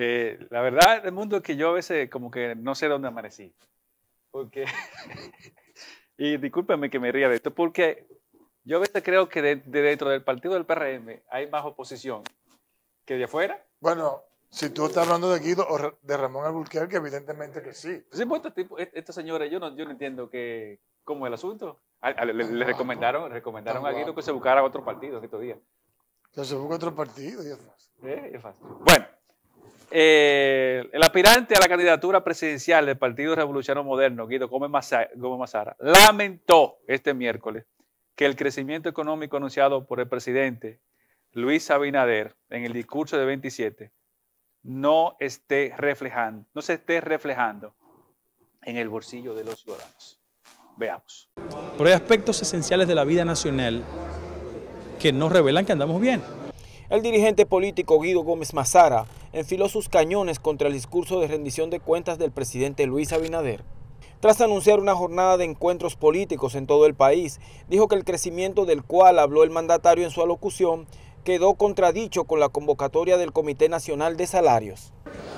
Eh, la verdad del mundo es que yo a veces como que no sé dónde amanecí. Porque, y discúlpeme que me ría de esto, porque yo a veces creo que de, dentro del partido del PRM hay más oposición que de afuera. Bueno, si tú estás hablando de Guido o de Ramón Alburquerque, evidentemente que sí. Sí, pues estos, estos señores, yo no, yo no entiendo que, cómo es el asunto. le, recomendaron, recomendaron a Guido que se buscara otro partido estos días. Que se busque otro partido y es fácil. Eh, es fácil. Bueno, eh, el aspirante a la candidatura presidencial del Partido Revolucionario Moderno, Guido Gómez Mazara, lamentó este miércoles que el crecimiento económico anunciado por el presidente Luis Abinader en el discurso de 27 no esté reflejando, no se esté reflejando en el bolsillo de los ciudadanos. Veamos. Pero hay aspectos esenciales de la vida nacional que nos revelan que andamos bien. El dirigente político Guido Gómez Mazara enfiló sus cañones contra el discurso de rendición de cuentas del presidente Luis Abinader. Tras anunciar una jornada de encuentros políticos en todo el país, dijo que el crecimiento del cual habló el mandatario en su alocución quedó contradicho con la convocatoria del Comité Nacional de Salarios.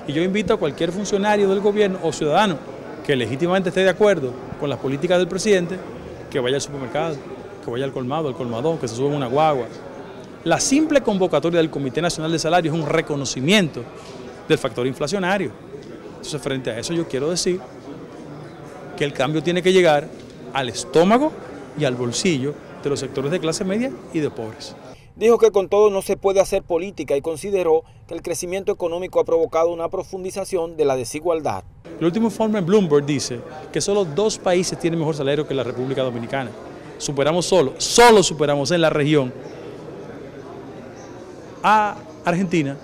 Y yo invito a cualquier funcionario del gobierno o ciudadano que legítimamente esté de acuerdo con las políticas del presidente, que vaya al supermercado, que vaya al colmado, al colmadón, que se suba una guagua, la simple convocatoria del Comité Nacional de Salarios es un reconocimiento del factor inflacionario. Entonces, frente a eso yo quiero decir que el cambio tiene que llegar al estómago y al bolsillo de los sectores de clase media y de pobres. Dijo que con todo no se puede hacer política y consideró que el crecimiento económico ha provocado una profundización de la desigualdad. El último informe en Bloomberg dice que solo dos países tienen mejor salario que la República Dominicana. Superamos solo, solo superamos en la región a Argentina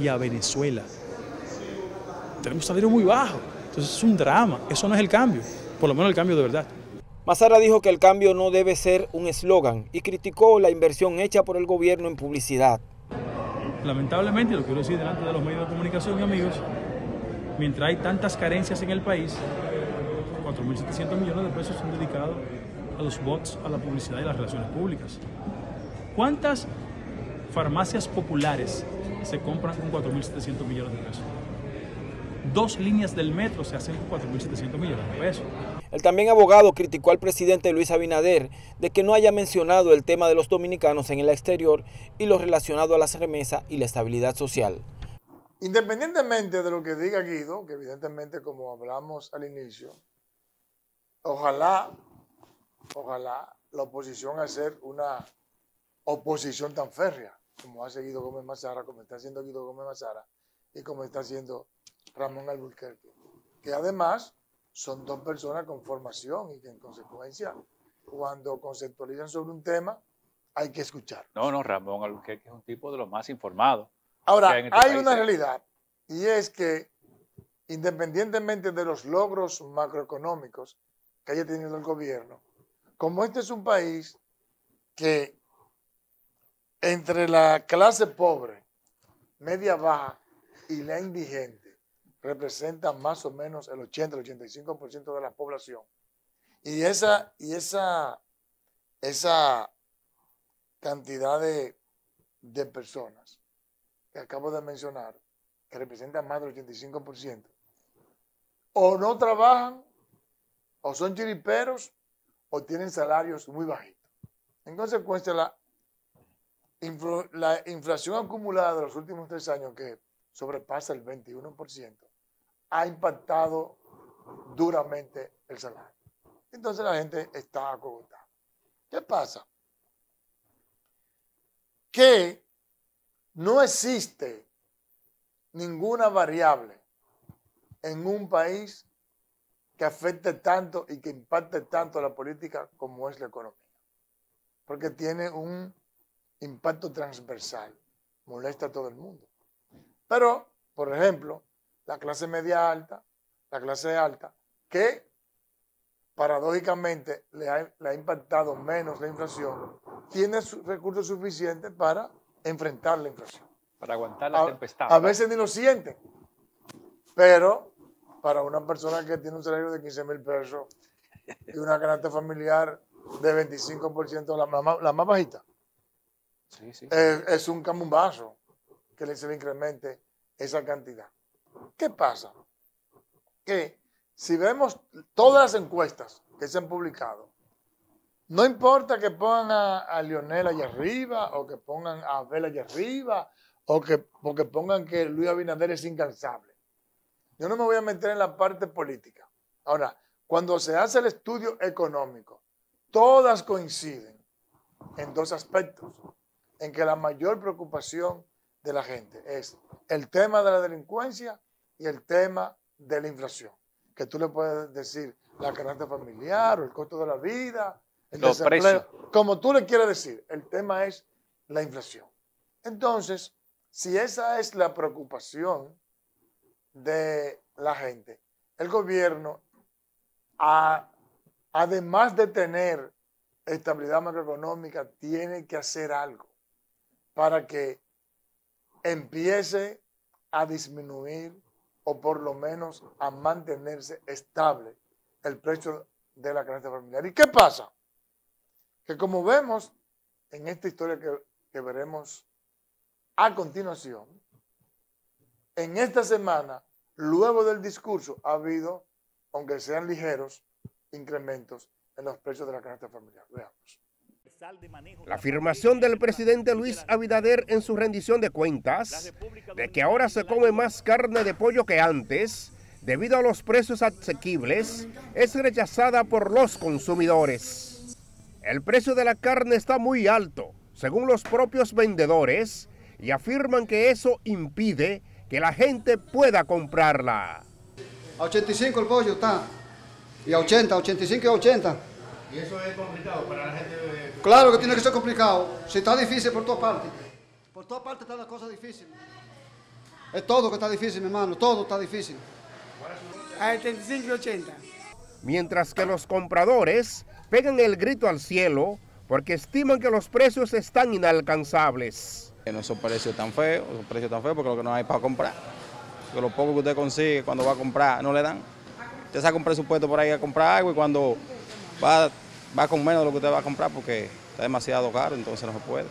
y a Venezuela. Tenemos salario muy bajo, entonces es un drama, eso no es el cambio, por lo menos el cambio de verdad. Mazara dijo que el cambio no debe ser un eslogan y criticó la inversión hecha por el gobierno en publicidad. Lamentablemente, lo quiero decir delante de los medios de comunicación y amigos, mientras hay tantas carencias en el país, 4.700 millones de pesos son dedicados a los bots, a la publicidad y las relaciones públicas. ¿Cuántas farmacias populares se compran con 4.700 millones de pesos. Dos líneas del metro se hacen con 4.700 millones de pesos. El también abogado criticó al presidente Luis Abinader de que no haya mencionado el tema de los dominicanos en el exterior y lo relacionado a las remesas y la estabilidad social. Independientemente de lo que diga Guido, que evidentemente como hablamos al inicio, ojalá, ojalá la oposición hacer una oposición tan férrea como ha seguido Gómez Mazara, como está haciendo Guido Gómez Mazara y como está haciendo Ramón Alburquerque, que además son dos personas con formación y que en consecuencia, cuando conceptualizan sobre un tema, hay que escuchar. No, no, Ramón Alburquerque es un tipo de los más informados. Ahora, este hay una realidad y es que independientemente de los logros macroeconómicos que haya tenido el gobierno, como este es un país que entre la clase pobre, media baja y la indigente representa más o menos el 80, el 85% de la población. Y esa, y esa, esa cantidad de, de personas que acabo de mencionar, que representan más del 85%, o no trabajan, o son chiriperos, o tienen salarios muy bajitos. En consecuencia, la la inflación acumulada de los últimos tres años, que sobrepasa el 21%, ha impactado duramente el salario. Entonces la gente está acogotada. ¿Qué pasa? Que no existe ninguna variable en un país que afecte tanto y que impacte tanto la política como es la economía. Porque tiene un impacto transversal, molesta a todo el mundo. Pero, por ejemplo, la clase media alta, la clase alta, que paradójicamente le ha, impactado menos la inflación, tiene recursos suficientes para enfrentar la inflación. Para aguantar la tempestad. A veces ni lo siente, pero para una persona que tiene un salario de 15 mil pesos y una canasta familiar de 25%, la la más bajita, es un camumbazo que se le incremente esa cantidad. ¿Qué pasa? Que si vemos todas las encuestas que se han publicado, no importa que pongan a, Lionel allá arriba o que pongan a Abel allá arriba o que, pongan que Luis Abinader es incansable. Yo no me voy a meter en la parte política. Ahora, cuando se hace el estudio económico, todas coinciden en dos aspectos. En que la mayor preocupación de la gente es el tema de la delincuencia y el tema de la inflación. Que tú le puedes decir la canasta familiar o el costo de la vida, el desempleo, como tú le quieras decir. El tema es la inflación. Entonces, si esa es la preocupación de la gente, el gobierno, además de tener estabilidad macroeconómica, tiene que hacer algo para que empiece a disminuir o por lo menos a mantenerse estable el precio de la canasta familiar. ¿Y qué pasa? Que como vemos en esta historia que, que veremos a continuación, en esta semana, luego del discurso, ha habido, aunque sean ligeros, incrementos en los precios de la canasta familiar. Veamos. La afirmación del presidente Luis Abinader en su rendición de cuentas de que ahora se come más carne de pollo que antes debido a los precios asequibles es rechazada por los consumidores. El precio de la carne está muy alto, según los propios vendedores, y afirman que eso impide que la gente pueda comprarla. A 85 el pollo está, y a 80, 85 y 80. ¿Y eso es complicado para la gente? Claro que tiene que ser complicado. Si está difícil por todas partes. Por todas partes está la cosa difícil. Es todo que está difícil, mi hermano. Todo está difícil. A 75 y 80. Mientras que los compradores pegan el grito al cielo porque estiman que los precios están inalcanzables. No esos precios tan feos, esos precios tan feos porque lo que no hay para comprar. Que lo poco que usted consigue cuando va a comprar no le dan. Usted saca un presupuesto por ahí a comprar algo y cuando va va con menos de lo que usted va a comprar porque está demasiado caro, entonces no se puede.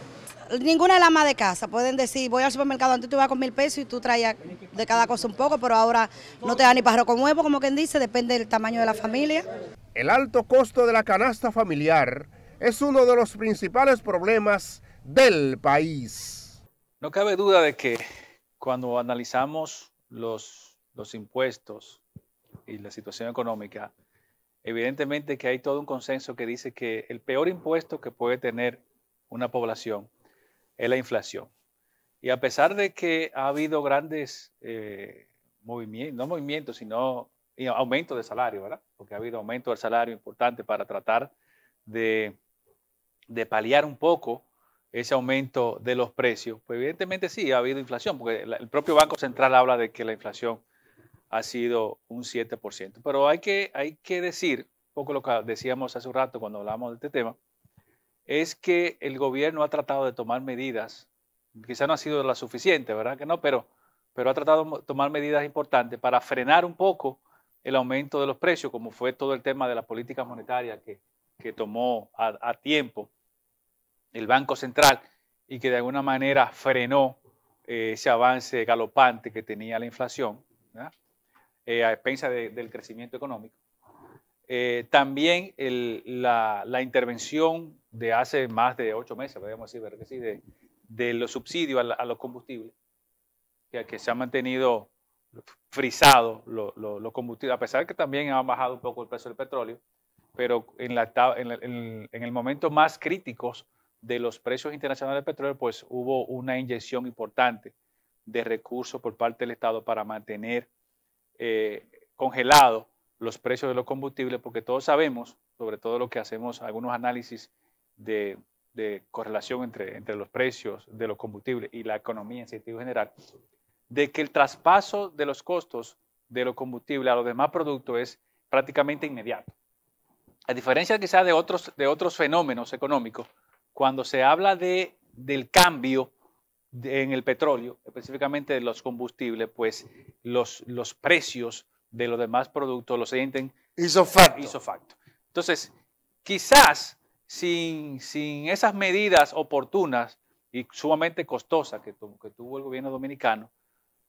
Ninguna de las más de casa pueden decir, voy al supermercado, antes tú ibas con mil pesos y tú traías de cada cosa un poco, pero ahora no te da ni pájaro con huevo, como quien dice, depende del tamaño de la familia. El alto costo de la canasta familiar es uno de los principales problemas del país. No cabe duda de que cuando analizamos los, los impuestos y la situación económica, evidentemente que hay todo un consenso que dice que el peor impuesto que puede tener una población es la inflación. Y a pesar de que ha habido grandes eh, movimientos, no movimientos, sino aumento de salario, ¿verdad? Porque ha habido aumento del salario importante para tratar de, paliar un poco ese aumento de los precios. Pues evidentemente sí, ha habido inflación, porque el propio Banco Central habla de que la inflación ha sido un 7%. Pero hay que, hay que decir, un poco lo que decíamos hace un rato cuando hablamos de este tema, es que el gobierno ha tratado de tomar medidas, quizá no ha sido la suficiente, ¿verdad que no? Pero, pero ha tratado de tomar medidas importantes para frenar un poco el aumento de los precios, como fue todo el tema de la política monetaria que, que tomó a, tiempo el Banco Central y que de alguna manera frenó eh, ese avance galopante que tenía la inflación. ¿verdad? Eh, a expensa del crecimiento económico. Eh, también la, intervención de hace más de ocho meses, podríamos decir, de, los subsidios a, los combustibles, que, que, se ha mantenido frisado los combustibles, a pesar de que también ha bajado un poco el precio del petróleo, pero en, la, en, el momento más críticos de los precios internacionales del petróleo, pues hubo una inyección importante de recursos por parte del Estado para mantener eh, congelado los precios de los combustibles, porque todos sabemos, sobre todo lo que hacemos algunos análisis de, correlación entre, entre los precios de los combustibles y la economía en sentido general, de que el traspaso de los costos de los combustibles a los demás productos es prácticamente inmediato. A diferencia quizás de otros, de otros fenómenos económicos, cuando se habla de, del cambio en el petróleo, específicamente de los combustibles, pues los, los precios de los demás productos los sienten isofacto. Entonces, quizás sin, sin, esas medidas oportunas y sumamente costosas que, que tuvo el gobierno dominicano,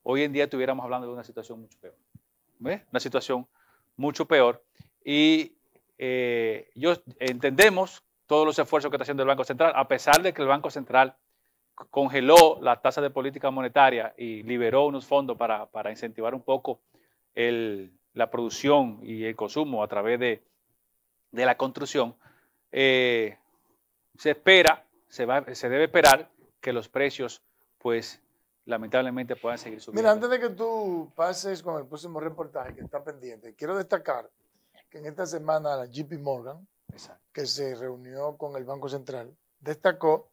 hoy en día estuviéramos hablando de una situación mucho peor. ¿Ves? Una situación mucho peor. Y eh, yo entendemos todos los esfuerzos que está haciendo el Banco Central, a pesar de que el Banco Central congeló la tasa de política monetaria y liberó unos fondos para, incentivar un poco la producción y el consumo a través de, la construcción, eh, se espera, se, va, se debe esperar que los precios, pues, lamentablemente puedan seguir subiendo. Mira, antes de que tú pases con el próximo reportaje que está pendiente, quiero destacar que en esta semana la JP Morgan, que se reunió con el Banco Central, destacó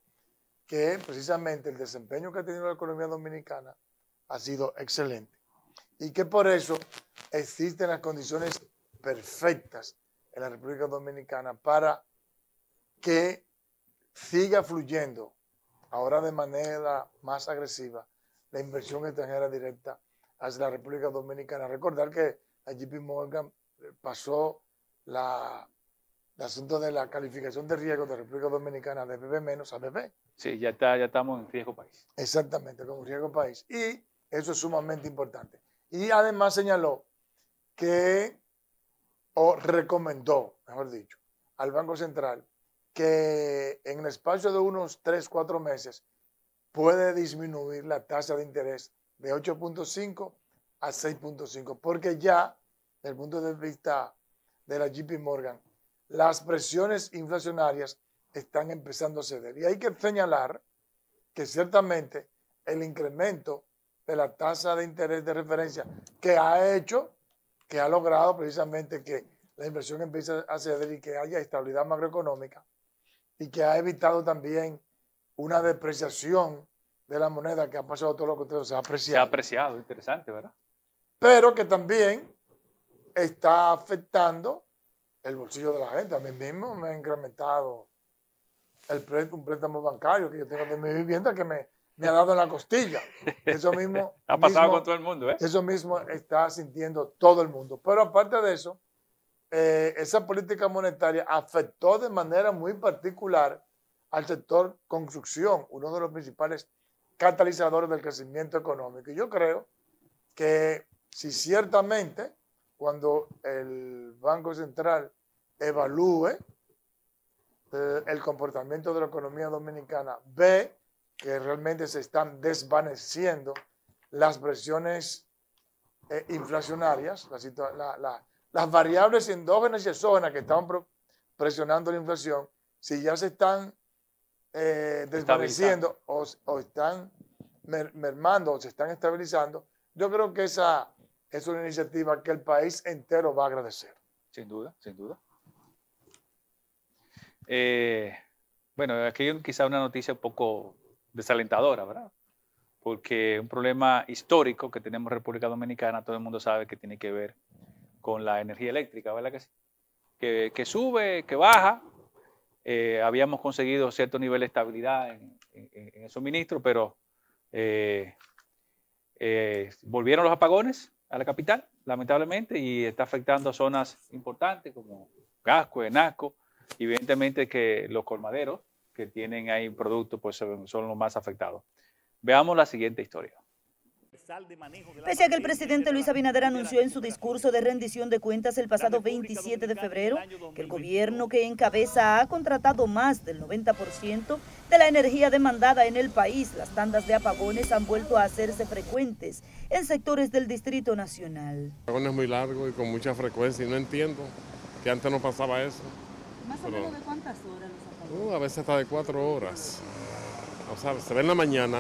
que precisamente el desempeño que ha tenido la economía dominicana ha sido excelente y que por eso existen las condiciones perfectas en la República Dominicana para que siga fluyendo ahora de manera más agresiva la inversión extranjera directa hacia la República Dominicana. Recordar que la JP Morgan pasó la, el asunto de la calificación de riesgo de República Dominicana de BB menos a BB. Sí, ya, está, ya estamos en riesgo país. Exactamente, como riesgo país. Y eso es sumamente importante. Y además señaló que, o recomendó, mejor dicho, al Banco Central que en el espacio de unos 3, 4 meses puede disminuir la tasa de interés de 8.5 a 6.5, porque ya, desde el punto de vista de la JP Morgan, las presiones inflacionarias están empezando a ceder. Y hay que señalar que ciertamente el incremento de la tasa de interés de referencia que ha hecho, que ha logrado precisamente que la inversión empiece a ceder y que haya estabilidad macroeconómica y que ha evitado también una depreciación de la moneda que ha pasado todo lo ustedes se ha apreciado. Se ha apreciado, interesante, ¿verdad? Pero que también está afectando el bolsillo de la gente. A mí mismo me ha incrementado el préstamo, un préstamo bancario que yo tengo de mi vivienda que me, me ha dado en la costilla. Eso mismo. ha pasado con todo el mundo, ¿eh? Eso mismo está sintiendo todo el mundo. Pero aparte de eso, eh, esa política monetaria afectó de manera muy particular al sector construcción, uno de los principales catalizadores del crecimiento económico. Y yo creo que si ciertamente cuando el Banco Central evalúe eh, el comportamiento de la economía dominicana, ve que realmente se están desvaneciendo las presiones eh, inflacionarias, las variables endógenas y exógenas que estaban presionando la inflación, si ya se están eh, desvaneciendo o, están mermando o se están estabilizando, yo creo que esa es una iniciativa que el país entero va a agradecer. Sin duda, sin duda. Eh, bueno, aquí hay quizá una noticia un poco desalentadora, ¿verdad? Porque un problema histórico que tenemos en República Dominicana, todo el mundo sabe que tiene que ver con la energía eléctrica, ¿verdad que sube, que baja, eh, habíamos conseguido cierto nivel de estabilidad en, el suministro, pero eh, volvieron los apagones a la capital, lamentablemente, y está afectando a zonas importantes como Gasco, Enasco, evidentemente que los colmaderos que tienen ahí productos pues son los más afectados. Veamos la siguiente historia. Pese a que el presidente Luis Abinader anunció en su discurso de rendición de cuentas el pasado 27 de febrero que el gobierno que encabeza ha contratado más del 90% de la energía demandada en el país, las tandas de apagones han vuelto a hacerse frecuentes en sectores del Distrito Nacional. Apagones muy largo y con mucha frecuencia y no entiendo que antes no pasaba eso. ¿Más o menos de cuántas horas los apagones? Uh, a veces hasta de cuatro horas. O sea, se ve en la mañana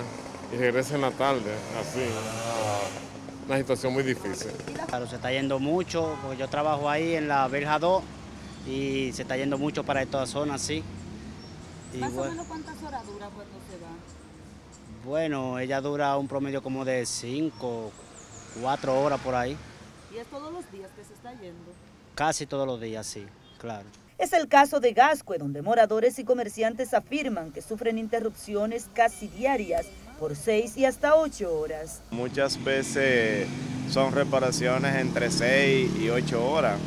y regresa en la tarde, así. Una situación muy difícil. Claro, se está yendo mucho, porque yo trabajo ahí en la Verja 2 y se está yendo mucho para esta zona, sí. ¿Más o menos cuántas horas dura cuando se va? Bueno, ella dura un promedio como de 5, 4 horas por ahí. ¿Y es todos los días que se está yendo? Casi todos los días, sí, claro. Es el caso de Gascue, donde moradores y comerciantes afirman que sufren interrupciones casi diarias por seis y hasta ocho horas. Muchas veces son reparaciones entre seis y ocho horas.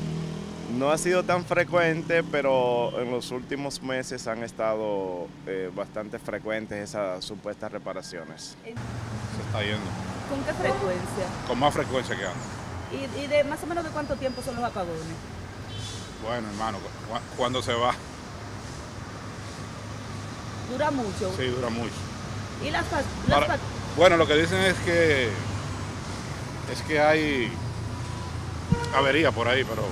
No ha sido tan frecuente, pero en los últimos meses han estado eh, bastante frecuentes esas supuestas reparaciones. Se está yendo. ¿Con qué frecuencia? Con más frecuencia que antes. ¿Y, y de más o menos de cuánto tiempo son los apagones? Bueno, hermano, cu- cuando se va, ¿Dura mucho? sí, dura mucho. ¿Y las, fa- las Ahora, fa- bueno, lo que dicen es que es que hay avería por ahí, pero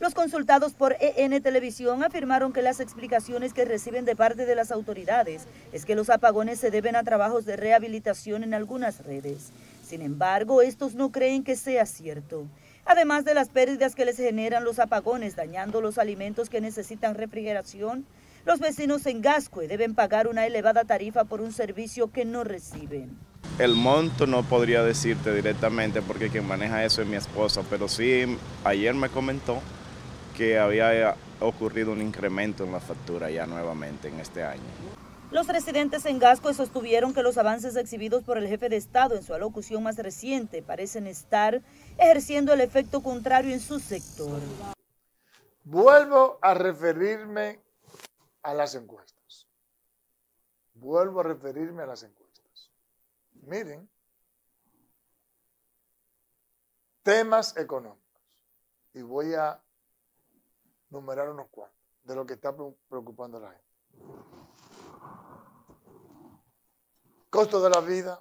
Los consultados por EN Televisión afirmaron que las explicaciones que reciben de parte de las autoridades es que los apagones se deben a trabajos de rehabilitación en algunas redes. Sin embargo, estos no creen que sea cierto. Además de las pérdidas que les generan los apagones dañando los alimentos que necesitan refrigeración, los vecinos en Gascue deben pagar una elevada tarifa por un servicio que no reciben. El monto no podría decirte directamente porque quien maneja eso es mi esposa, pero sí ayer me comentó que había ocurrido un incremento en la factura ya nuevamente en este año. Los residentes en Gasco sostuvieron que los avances exhibidos por el jefe de Estado en su alocución más reciente parecen estar ejerciendo el efecto contrario en su sector. Vuelvo a referirme a las encuestas. Vuelvo a referirme a las encuestas. Miren, temas económicos. Y voy a numerar unos cuantos de lo que está pre- preocupando a la gente. Costo de la vida,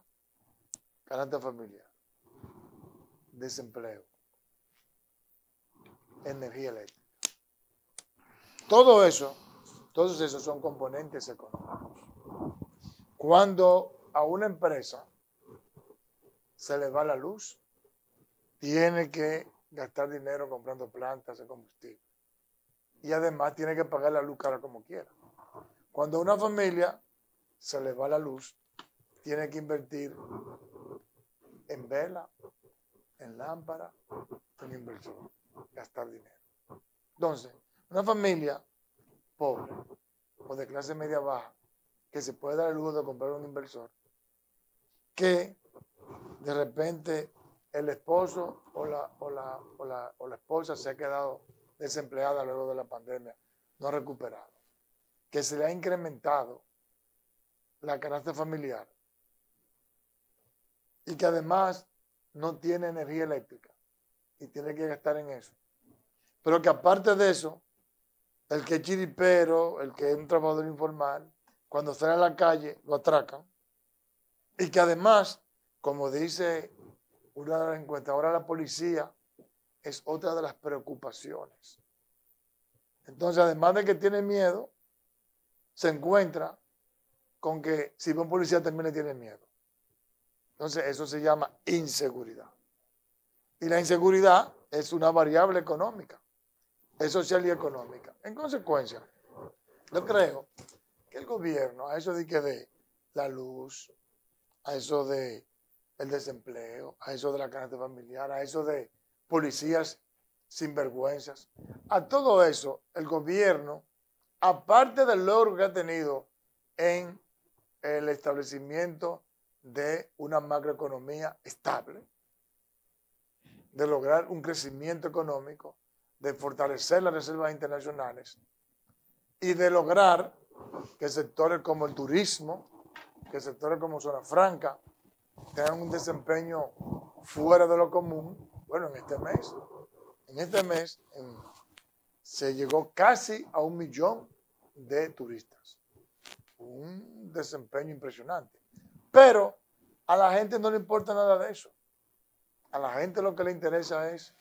carácter familiar, desempleo, energía eléctrica. Todo eso, todos esos son componentes económicos. Cuando a una empresa se le va la luz, tiene que gastar dinero comprando plantas de combustible. Y además tiene que pagar la luz cara como quiera. Cuando a una familia se le va la luz, tiene que invertir en vela, en lámpara, en inversión, gastar dinero. Entonces, una familia pobre o de clase media baja que se puede dar el lujo de comprar un inversor, que de repente el esposo o la, o la, o la, o la esposa se ha quedado desempleada luego de la pandemia, no ha recuperado, que se le ha incrementado la canasta familiar y que además no tiene energía eléctrica y tiene que gastar en eso. Pero que aparte de eso, el que es chiripero, el que es un trabajador informal, cuando sale a la calle lo atracan. Y que además, como dice una de las encuestas, ahora la policía es otra de las preocupaciones. Entonces, además de que tiene miedo, se encuentra con que si ve un policía también le tiene miedo. Entonces, eso se llama inseguridad. Y la inseguridad es una variable económica, es social y económica. En consecuencia, yo creo que el gobierno, a eso de que de la luz, a eso de el desempleo, a eso de la canasta familiar, a eso de policías sinvergüenzas, a todo eso, el gobierno, aparte del logro que ha tenido en el establecimiento de una macroeconomía estable, de lograr un crecimiento económico, de fortalecer las reservas internacionales y de lograr que sectores como el turismo, que sectores como Zona Franca tengan un desempeño fuera de lo común. Bueno, en este mes, en este mes se llegó casi a un millón de turistas. Un desempeño impresionante. Pero a la gente no le importa nada de eso. A la gente lo que le interesa es,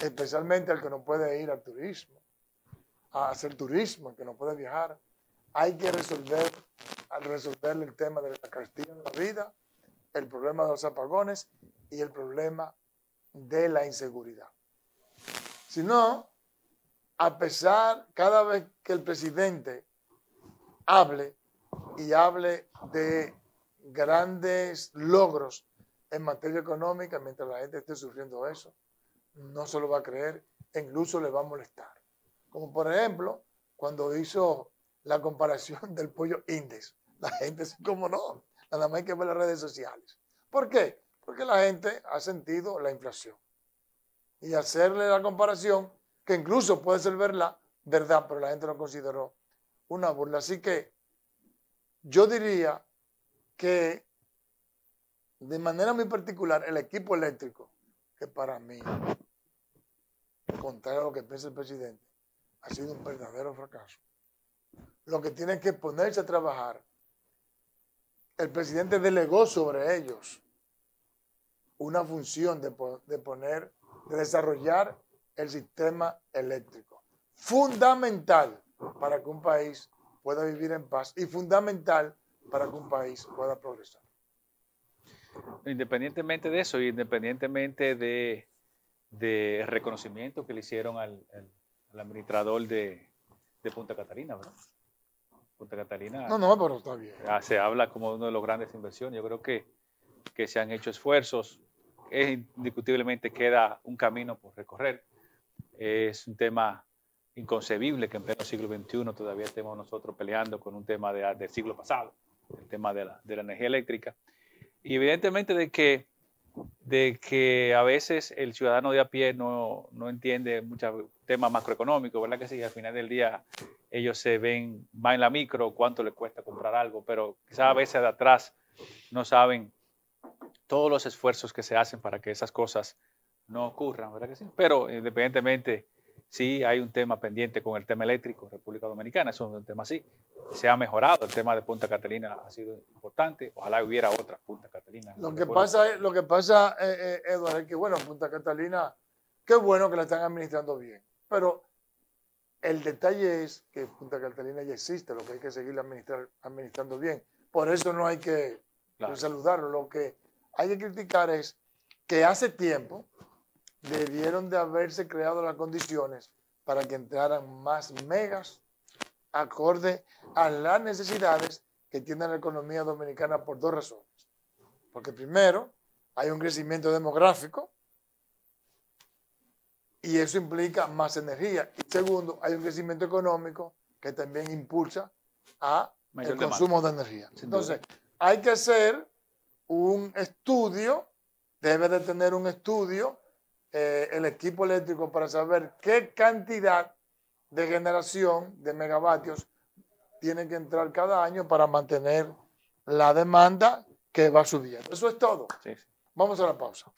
especialmente al que no puede ir al turismo, a hacer turismo, el que no puede viajar, hay que resolver, al resolverle el tema de la carestía de la vida, el problema de los apagones y el problema de la inseguridad. Si no, a pesar, cada vez que el presidente hable y hable de grandes logros en materia económica, mientras la gente esté sufriendo eso, no se lo va a creer e incluso le va a molestar. Como por ejemplo, cuando hizo la comparación del pollo index. La gente dice, ¿cómo no? Nada más hay que ver las redes sociales. ¿Por qué? Porque la gente ha sentido la inflación. Y hacerle la comparación, que incluso puede ser verdad, verdad, pero la gente lo consideró una burla. Así que yo diría que de manera muy particular, el equipo eléctrico, que para mí, contrario a lo que piensa el presidente, ha sido un verdadero fracaso. Lo que tienen que ponerse a trabajar, el presidente delegó sobre ellos una función de, de poner, de desarrollar el sistema eléctrico. Fundamental para que un país pueda vivir en paz y fundamental para que un país pueda progresar. Independientemente de eso, independientemente de, de reconocimiento que le hicieron al, administrador de, Punta Catalina, ¿verdad? Punta Catalina. No, no, pero está bien. Ah, se habla como uno de los grandes inversiones. Yo creo que, que se han hecho esfuerzos. Es, indiscutiblemente queda un camino por recorrer. Es un tema inconcebible que en pleno siglo XXI todavía estemos nosotros peleando con un tema de, del siglo pasado, el tema de la, de la energía eléctrica. Y evidentemente de que, de que a veces el ciudadano de a pie no, no entiende muchos temas macroeconómicos, ¿verdad que sí? Al final del día ellos se ven más en la micro cuánto les cuesta comprar algo, pero quizás a veces de atrás no saben todos los esfuerzos que se hacen para que esas cosas no ocurran, ¿verdad que sí? Pero independientemente Sí, hay un tema pendiente con el tema eléctrico, República Dominicana, eso es un tema así. Se ha mejorado, el tema de Punta Catalina ha sido importante, ojalá hubiera otra Punta Catalina. Lo que pasa, lo que pasa eh, eh, Eduardo, es que bueno, Punta Catalina, qué bueno que la están administrando bien, pero el detalle es que Punta Catalina ya existe, lo que hay que seguir administrando bien. Por eso no hay que saludarlo, lo que hay que criticar es que hace tiempo debieron de haberse creado las condiciones para que entraran más megas acorde a las necesidades que tiene la economía dominicana por dos razones. Porque primero, hay un crecimiento demográfico y eso implica más energía. Y segundo, hay un crecimiento económico que también impulsa a el consumo de energía. Entonces, hay que hacer un estudio, debe de tener un estudio eh, el equipo eléctrico para saber qué cantidad de generación de megavatios tiene que entrar cada año para mantener la demanda que va subiendo. Eso es todo. Vamos a la pausa.